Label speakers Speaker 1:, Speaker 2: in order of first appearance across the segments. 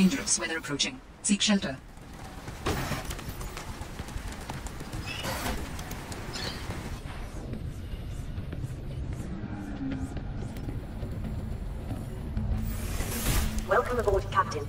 Speaker 1: Dangerous weather approaching. Seek shelter.
Speaker 2: Welcome aboard, Captain.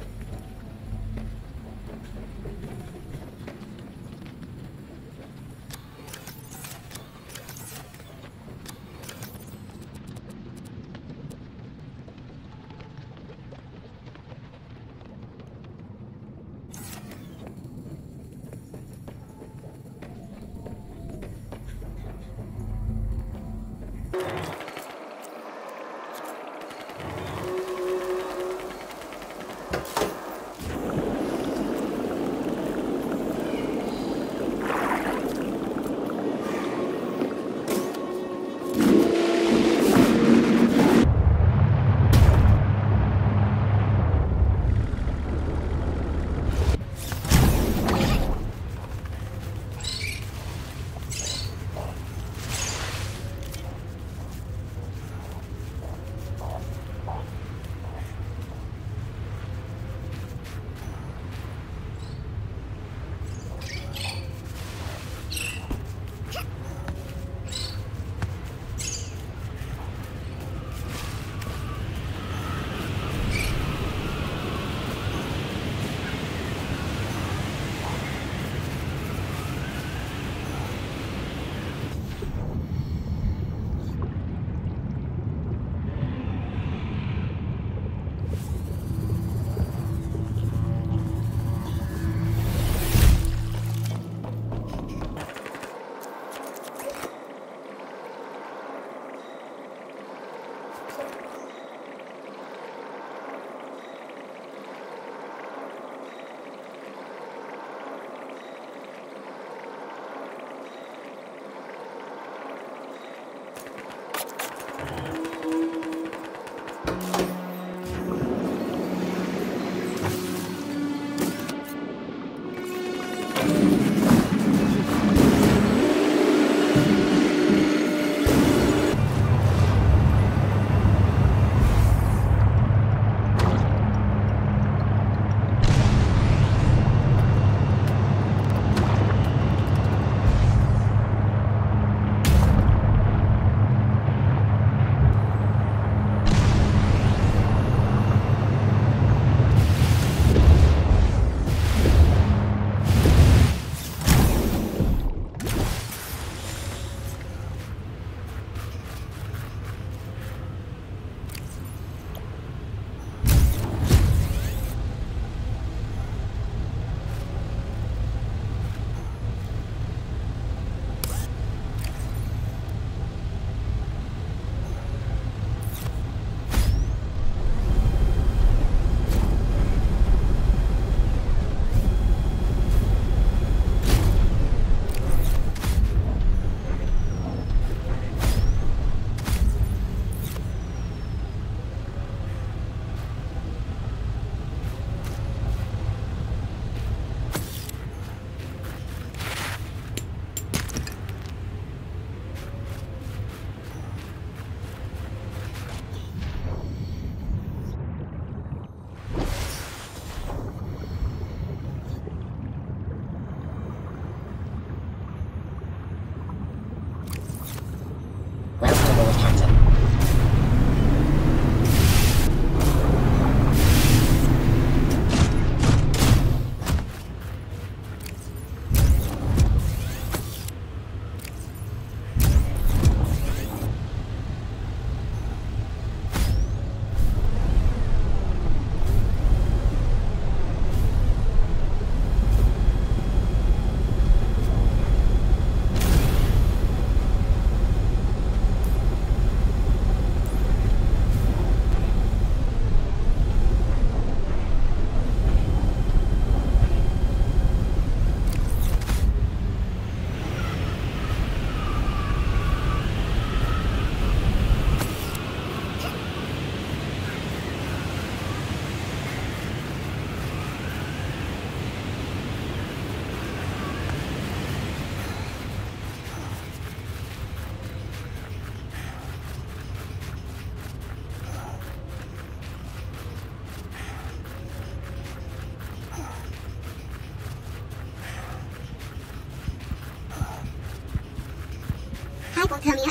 Speaker 2: Tell me